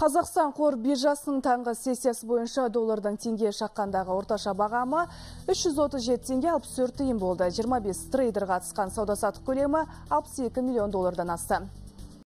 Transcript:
Қазақстан қор биржасының таңғы сессиясы бойынша доллардың теңге шаққандағы орташа бағамы 337 теңге 64 тиын болды. 25 трейдер қатысқан сауда-саттық көлемі 62 миллион доллардан асты.